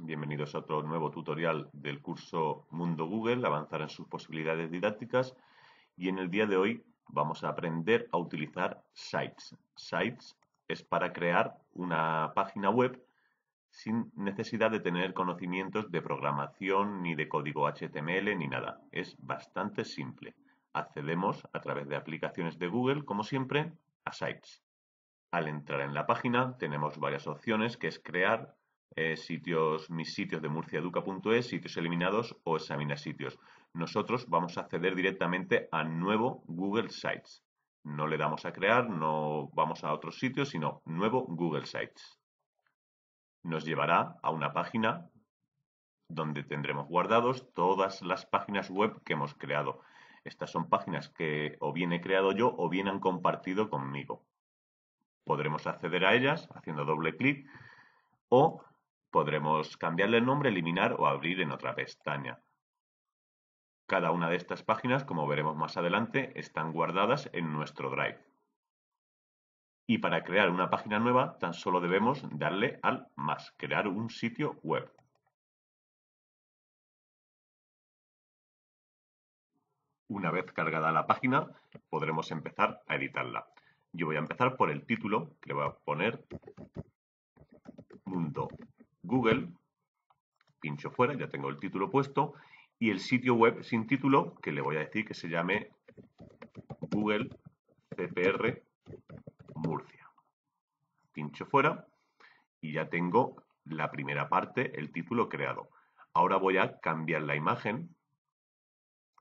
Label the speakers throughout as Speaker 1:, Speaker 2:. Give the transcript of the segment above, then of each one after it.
Speaker 1: bienvenidos a otro nuevo tutorial del curso Mundo Google, avanzar en sus posibilidades didácticas y en el día de hoy vamos a aprender a utilizar sites. Sites es para crear una página web sin necesidad de tener conocimientos de programación ni de código HTML ni nada. Es bastante simple. Accedemos a través de aplicaciones de Google, como siempre, a sites. Al entrar en la página tenemos varias opciones que es crear, eh, sitios, mis sitios de murciaeduca.es, sitios eliminados o examina sitios. Nosotros vamos a acceder directamente a nuevo Google Sites. No le damos a crear, no vamos a otros sitios, sino nuevo Google Sites. Nos llevará a una página donde tendremos guardados todas las páginas web que hemos creado. Estas son páginas que o bien he creado yo o bien han compartido conmigo. Podremos acceder a ellas haciendo doble clic o Podremos cambiarle el nombre, eliminar o abrir en otra pestaña. Cada una de estas páginas, como veremos más adelante, están guardadas en nuestro Drive. Y para crear una página nueva, tan solo debemos darle al más, crear un sitio web. Una vez cargada la página, podremos empezar a editarla. Yo voy a empezar por el título, que le voy a poner Mundo Google, pincho fuera, ya tengo el título puesto, y el sitio web sin título, que le voy a decir que se llame Google CPR Murcia. Pincho fuera y ya tengo la primera parte, el título creado. Ahora voy a cambiar la imagen,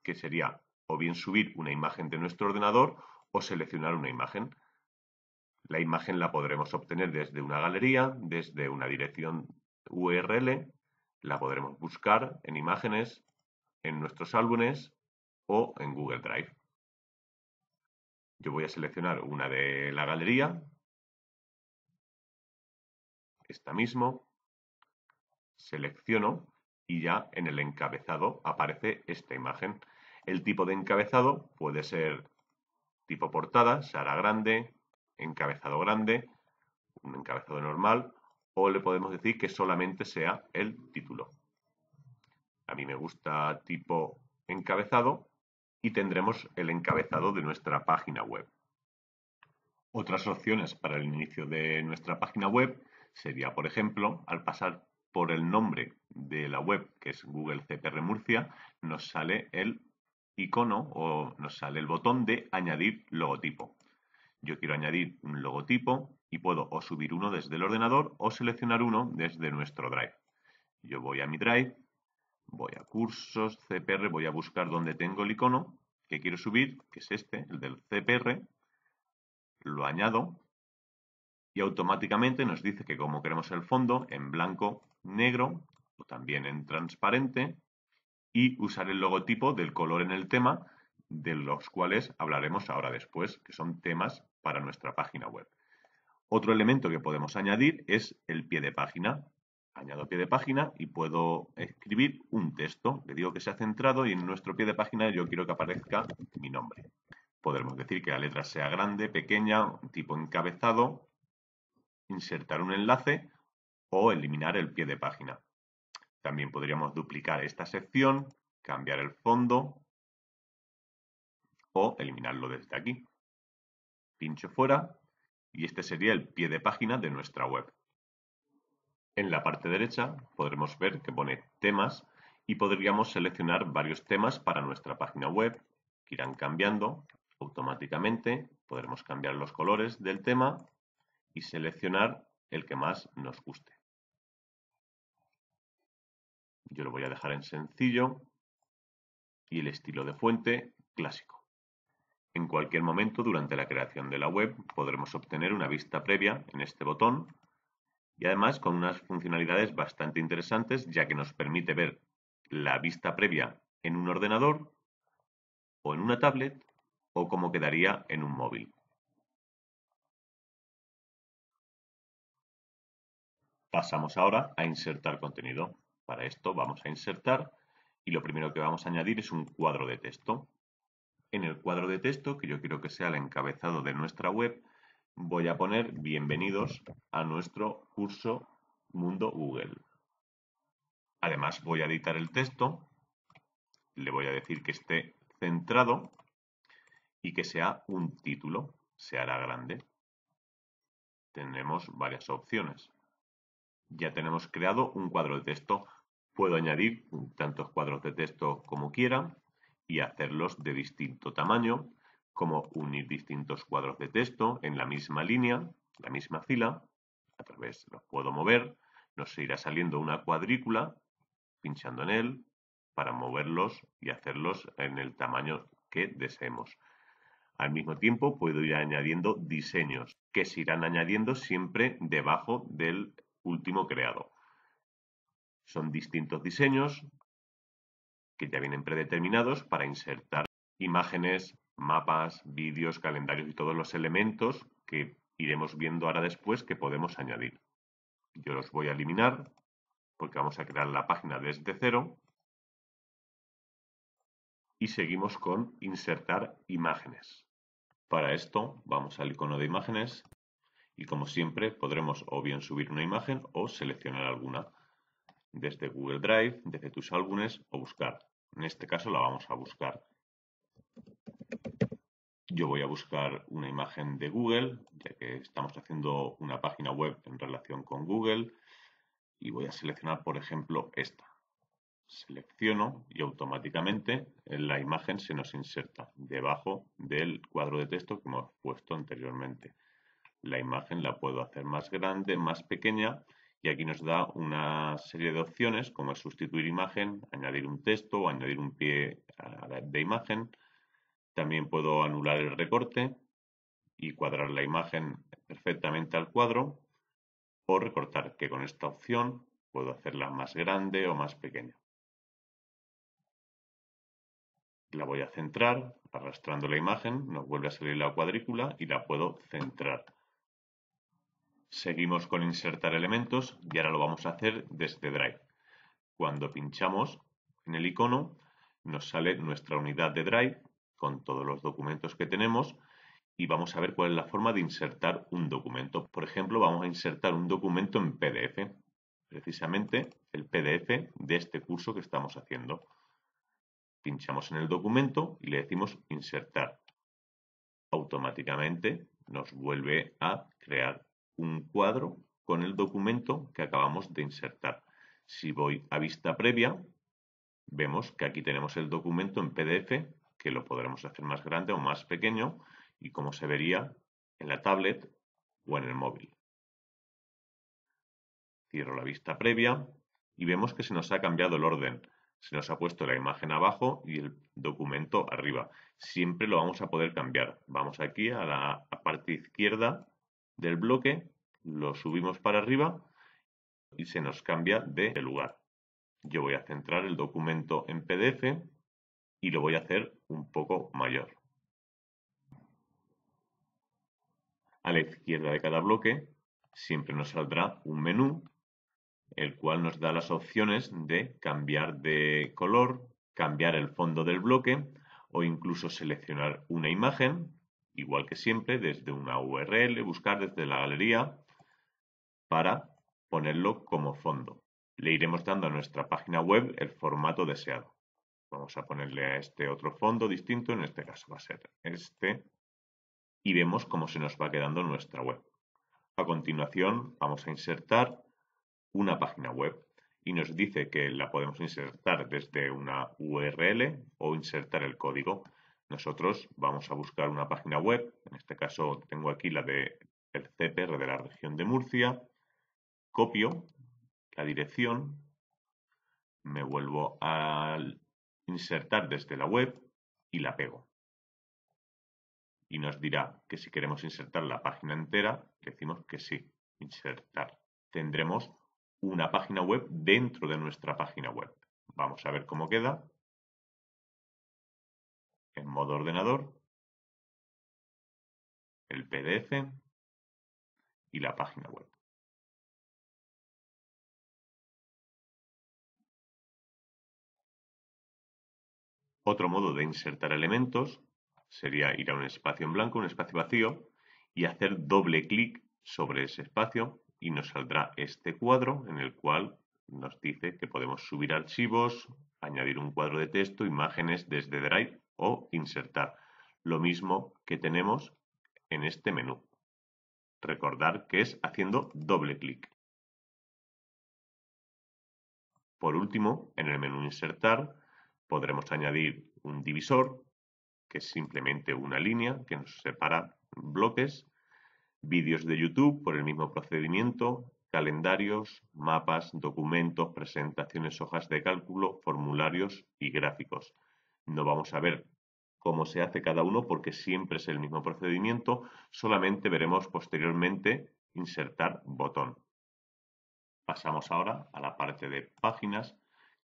Speaker 1: que sería o bien subir una imagen de nuestro ordenador o seleccionar una imagen. La imagen la podremos obtener desde una galería, desde una dirección URL la podremos buscar en imágenes, en nuestros álbumes o en Google Drive. Yo voy a seleccionar una de la galería, esta mismo, selecciono y ya en el encabezado aparece esta imagen. El tipo de encabezado puede ser tipo portada, Sara grande, encabezado grande, un encabezado normal o le podemos decir que solamente sea el título. A mí me gusta tipo encabezado y tendremos el encabezado de nuestra página web. Otras opciones para el inicio de nuestra página web sería, por ejemplo, al pasar por el nombre de la web, que es Google CPR Murcia, nos sale el icono o nos sale el botón de añadir logotipo. Yo quiero añadir un logotipo y puedo o subir uno desde el ordenador o seleccionar uno desde nuestro Drive. Yo voy a mi Drive, voy a cursos, CPR, voy a buscar donde tengo el icono que quiero subir, que es este, el del CPR, lo añado y automáticamente nos dice que como queremos el fondo en blanco, negro o también en transparente y usar el logotipo del color en el tema de los cuales hablaremos ahora después, que son temas para nuestra página web. Otro elemento que podemos añadir es el pie de página. Añado pie de página y puedo escribir un texto. Le digo que se ha centrado y en nuestro pie de página yo quiero que aparezca mi nombre. Podremos decir que la letra sea grande, pequeña, tipo encabezado, insertar un enlace o eliminar el pie de página. También podríamos duplicar esta sección, cambiar el fondo o eliminarlo desde aquí. Pincho fuera y este sería el pie de página de nuestra web. En la parte derecha podremos ver que pone temas y podríamos seleccionar varios temas para nuestra página web que irán cambiando automáticamente. Podremos cambiar los colores del tema y seleccionar el que más nos guste. Yo lo voy a dejar en sencillo y el estilo de fuente clásico. En cualquier momento durante la creación de la web podremos obtener una vista previa en este botón y además con unas funcionalidades bastante interesantes ya que nos permite ver la vista previa en un ordenador o en una tablet o como quedaría en un móvil. Pasamos ahora a insertar contenido. Para esto vamos a insertar y lo primero que vamos a añadir es un cuadro de texto. En el cuadro de texto, que yo quiero que sea el encabezado de nuestra web, voy a poner bienvenidos a nuestro curso Mundo Google. Además voy a editar el texto, le voy a decir que esté centrado y que sea un título, se hará grande. Tenemos varias opciones. Ya tenemos creado un cuadro de texto. Puedo añadir tantos cuadros de texto como quiera y hacerlos de distinto tamaño, como unir distintos cuadros de texto en la misma línea, la misma fila. A través los puedo mover, nos irá saliendo una cuadrícula pinchando en él para moverlos y hacerlos en el tamaño que deseemos. Al mismo tiempo puedo ir añadiendo diseños que se irán añadiendo siempre debajo del último creado. Son distintos diseños que ya vienen predeterminados para insertar imágenes, mapas, vídeos, calendarios y todos los elementos que iremos viendo ahora después que podemos añadir. Yo los voy a eliminar porque vamos a crear la página desde cero y seguimos con insertar imágenes. Para esto vamos al icono de imágenes y como siempre podremos o bien subir una imagen o seleccionar alguna desde Google Drive, desde tus álbumes o buscar. En este caso la vamos a buscar. Yo voy a buscar una imagen de Google, ya que estamos haciendo una página web en relación con Google y voy a seleccionar, por ejemplo, esta. Selecciono y automáticamente la imagen se nos inserta debajo del cuadro de texto que hemos puesto anteriormente. La imagen la puedo hacer más grande, más pequeña y aquí nos da una serie de opciones como es sustituir imagen, añadir un texto o añadir un pie de imagen. También puedo anular el recorte y cuadrar la imagen perfectamente al cuadro o recortar, que con esta opción puedo hacerla más grande o más pequeña. La voy a centrar, arrastrando la imagen, nos vuelve a salir la cuadrícula y la puedo centrar. Seguimos con insertar elementos y ahora lo vamos a hacer desde Drive. Cuando pinchamos en el icono, nos sale nuestra unidad de Drive con todos los documentos que tenemos y vamos a ver cuál es la forma de insertar un documento. Por ejemplo, vamos a insertar un documento en PDF, precisamente el PDF de este curso que estamos haciendo. Pinchamos en el documento y le decimos insertar. Automáticamente nos vuelve a crear un cuadro con el documento que acabamos de insertar. Si voy a vista previa, vemos que aquí tenemos el documento en PDF, que lo podremos hacer más grande o más pequeño, y como se vería en la tablet o en el móvil. Cierro la vista previa y vemos que se nos ha cambiado el orden. Se nos ha puesto la imagen abajo y el documento arriba. Siempre lo vamos a poder cambiar. Vamos aquí a la parte izquierda del bloque, lo subimos para arriba y se nos cambia de lugar. Yo voy a centrar el documento en PDF y lo voy a hacer un poco mayor. A la izquierda de cada bloque siempre nos saldrá un menú, el cual nos da las opciones de cambiar de color, cambiar el fondo del bloque o incluso seleccionar una imagen, igual que siempre, desde una URL, buscar desde la galería para ponerlo como fondo. Le iremos dando a nuestra página web el formato deseado. Vamos a ponerle a este otro fondo distinto, en este caso va a ser este, y vemos cómo se nos va quedando nuestra web. A continuación vamos a insertar una página web y nos dice que la podemos insertar desde una URL o insertar el código. Nosotros vamos a buscar una página web, en este caso tengo aquí la de el CPR de la región de Murcia, copio la dirección, me vuelvo a insertar desde la web y la pego y nos dirá que si queremos insertar la página entera, decimos que sí, insertar. Tendremos una página web dentro de nuestra página web. Vamos a ver cómo queda. Modo ordenador, el PDF y la página web. Otro modo de insertar elementos sería ir a un espacio en blanco, un espacio vacío, y hacer doble clic sobre ese espacio y nos saldrá este cuadro en el cual nos dice que podemos subir archivos, añadir un cuadro de texto, imágenes desde Drive o insertar. Lo mismo que tenemos en este menú. Recordar que es haciendo doble clic. Por último, en el menú Insertar podremos añadir un divisor, que es simplemente una línea que nos separa bloques, vídeos de YouTube por el mismo procedimiento, calendarios, mapas, documentos, presentaciones, hojas de cálculo, formularios y gráficos. No vamos a ver cómo se hace cada uno porque siempre es el mismo procedimiento, solamente veremos posteriormente insertar botón. Pasamos ahora a la parte de páginas,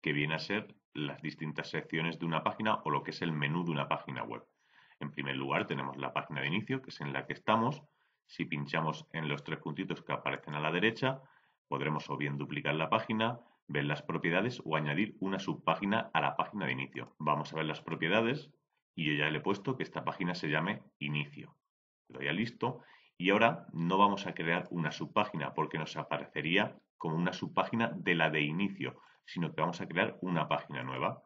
Speaker 1: que viene a ser las distintas secciones de una página o lo que es el menú de una página web. En primer lugar tenemos la página de inicio, que es en la que estamos. Si pinchamos en los tres puntitos que aparecen a la derecha, podremos o bien duplicar la página, ver las propiedades o añadir una subpágina a la página de inicio. Vamos a ver las propiedades y yo ya le he puesto que esta página se llame inicio. Le doy a listo y ahora no vamos a crear una subpágina porque nos aparecería como una subpágina de la de inicio, sino que vamos a crear una página nueva.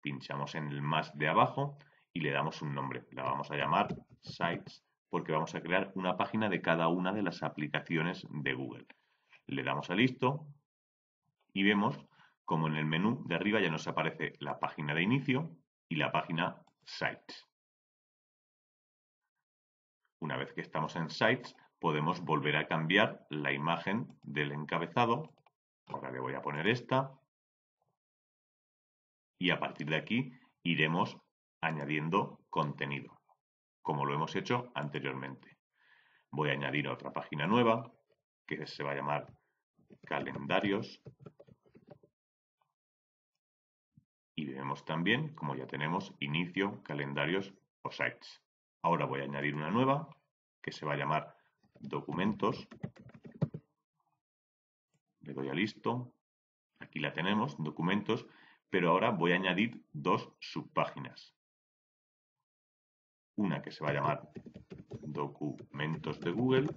Speaker 1: Pinchamos en el más de abajo y le damos un nombre. La vamos a llamar Sites porque vamos a crear una página de cada una de las aplicaciones de Google. Le damos a listo y vemos como en el menú de arriba ya nos aparece la página de inicio y la página Sites. Una vez que estamos en Sites, podemos volver a cambiar la imagen del encabezado. Ahora le voy a poner esta. Y a partir de aquí iremos añadiendo contenido, como lo hemos hecho anteriormente. Voy a añadir otra página nueva, que se va a llamar calendarios. Y vemos también, como ya tenemos, inicio, calendarios o sites. Ahora voy a añadir una nueva que se va a llamar documentos. Le doy a listo. Aquí la tenemos, documentos, pero ahora voy a añadir dos subpáginas. Una que se va a llamar documentos de Google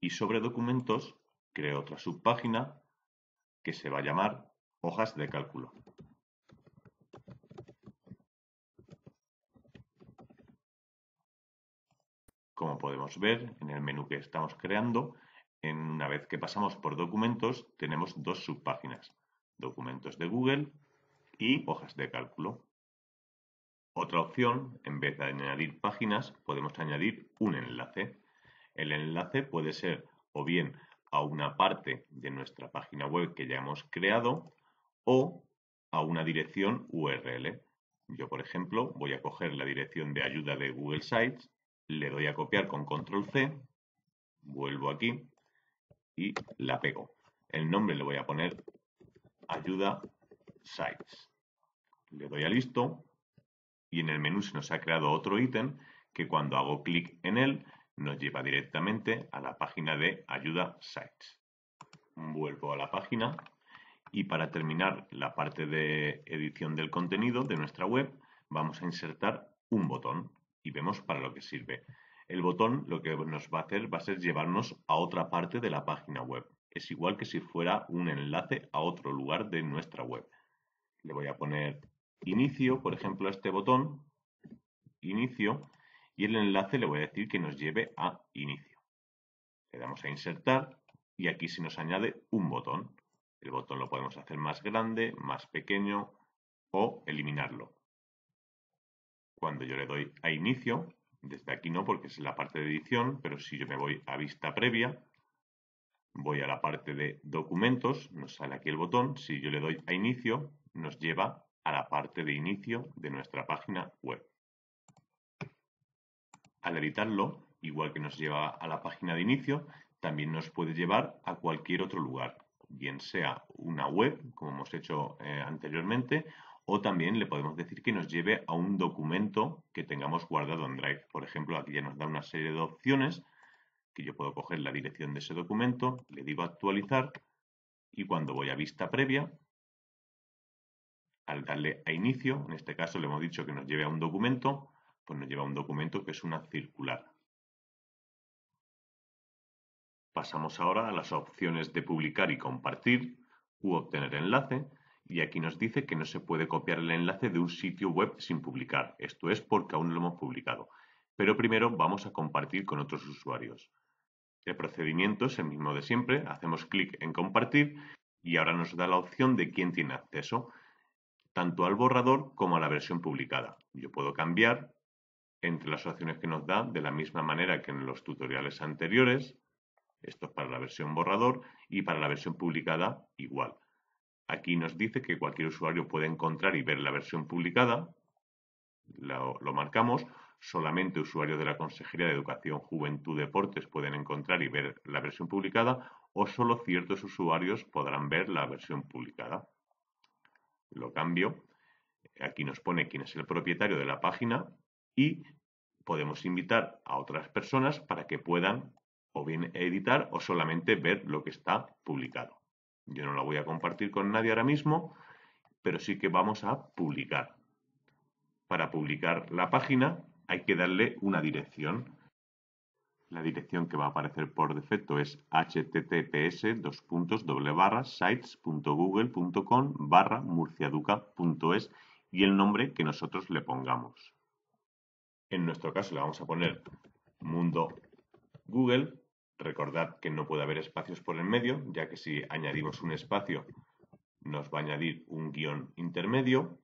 Speaker 1: y sobre documentos creo otra subpágina que se va a llamar hojas de cálculo. Como podemos ver en el menú que estamos creando, en una vez que pasamos por documentos tenemos dos subpáginas, documentos de Google y hojas de cálculo. Otra opción, en vez de añadir páginas, podemos añadir un enlace. El enlace puede ser o bien a una parte de nuestra página web que ya hemos creado o a una dirección URL. Yo, por ejemplo, voy a coger la dirección de ayuda de Google Sites, le doy a copiar con control C, vuelvo aquí y la pego. El nombre le voy a poner ayuda sites. Le doy a listo y en el menú se nos ha creado otro ítem que cuando hago clic en él nos lleva directamente a la página de Ayuda Sites. Vuelvo a la página y para terminar la parte de edición del contenido de nuestra web vamos a insertar un botón y vemos para lo que sirve. El botón lo que nos va a hacer va a ser llevarnos a otra parte de la página web. Es igual que si fuera un enlace a otro lugar de nuestra web. Le voy a poner inicio, por ejemplo, a este botón, inicio, y el enlace le voy a decir que nos lleve a inicio. Le damos a insertar y aquí se nos añade un botón. El botón lo podemos hacer más grande, más pequeño o eliminarlo. Cuando yo le doy a inicio, desde aquí no porque es la parte de edición, pero si yo me voy a vista previa, voy a la parte de documentos, nos sale aquí el botón, si yo le doy a inicio, nos lleva a la parte de inicio de nuestra página web. Al editarlo, igual que nos lleva a la página de inicio, también nos puede llevar a cualquier otro lugar, bien sea una web, como hemos hecho eh, anteriormente, o también le podemos decir que nos lleve a un documento que tengamos guardado en Drive. Por ejemplo, aquí ya nos da una serie de opciones que yo puedo coger la dirección de ese documento, le digo actualizar y cuando voy a vista previa, al darle a inicio, en este caso le hemos dicho que nos lleve a un documento, pues nos lleva un documento que es una circular. Pasamos ahora a las opciones de publicar y compartir u obtener enlace y aquí nos dice que no se puede copiar el enlace de un sitio web sin publicar. Esto es porque aún no lo hemos publicado. Pero primero vamos a compartir con otros usuarios. El procedimiento es el mismo de siempre. Hacemos clic en compartir y ahora nos da la opción de quién tiene acceso tanto al borrador como a la versión publicada. Yo puedo cambiar entre las opciones que nos da de la misma manera que en los tutoriales anteriores. Esto es para la versión borrador y para la versión publicada igual. Aquí nos dice que cualquier usuario puede encontrar y ver la versión publicada. Lo, marcamos. Solamente usuarios de la Consejería de Educación, Juventud, Deportes pueden encontrar y ver la versión publicada o solo ciertos usuarios podrán ver la versión publicada. Lo cambio. Aquí nos pone quién es el propietario de la página y podemos invitar a otras personas para que puedan o bien editar o solamente ver lo que está publicado. Yo no la voy a compartir con nadie ahora mismo, pero sí que vamos a publicar. Para publicar la página hay que darle una dirección. La dirección que va a aparecer por defecto es https sites.google.com barra murciaduca.es y el nombre que nosotros le pongamos. En nuestro caso le vamos a poner mundo Google. Recordad que no puede haber espacios por el medio, ya que si añadimos un espacio nos va a añadir un guion intermedio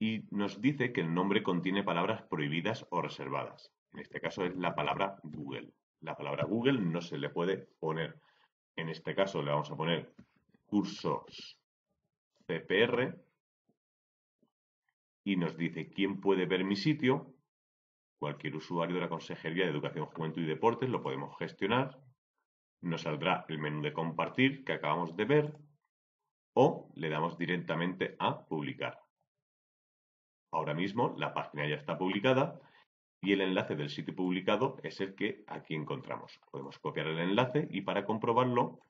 Speaker 1: y nos dice que el nombre contiene palabras prohibidas o reservadas. En este caso es la palabra Google. La palabra Google no se le puede poner. En este caso le vamos a poner cursos CPR y nos dice quién puede ver mi sitio Cualquier usuario de la Consejería de Educación, Juventud y Deportes lo podemos gestionar. Nos saldrá el menú de compartir que acabamos de ver o le damos directamente a publicar. Ahora mismo la página ya está publicada y el enlace del sitio publicado es el que aquí encontramos. Podemos copiar el enlace y para comprobarlo,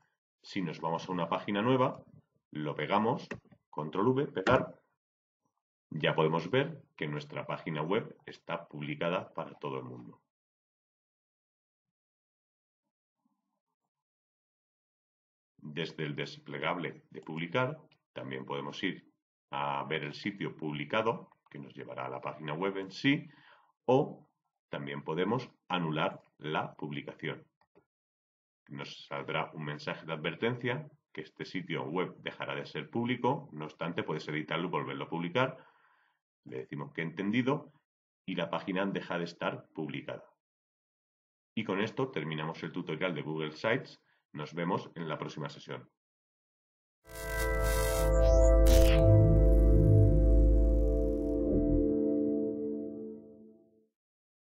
Speaker 1: si nos vamos a una página nueva, lo pegamos, control V, pegar ya podemos ver que nuestra página web está publicada para todo el mundo. Desde el desplegable de publicar, también podemos ir a ver el sitio publicado, que nos llevará a la página web en sí, o también podemos anular la publicación. Nos saldrá un mensaje de advertencia que este sitio web dejará de ser público, no obstante puedes editarlo y volverlo a publicar le decimos que entendido y la página deja de estar publicada. Y con esto terminamos el tutorial de Google Sites. Nos vemos en la próxima sesión.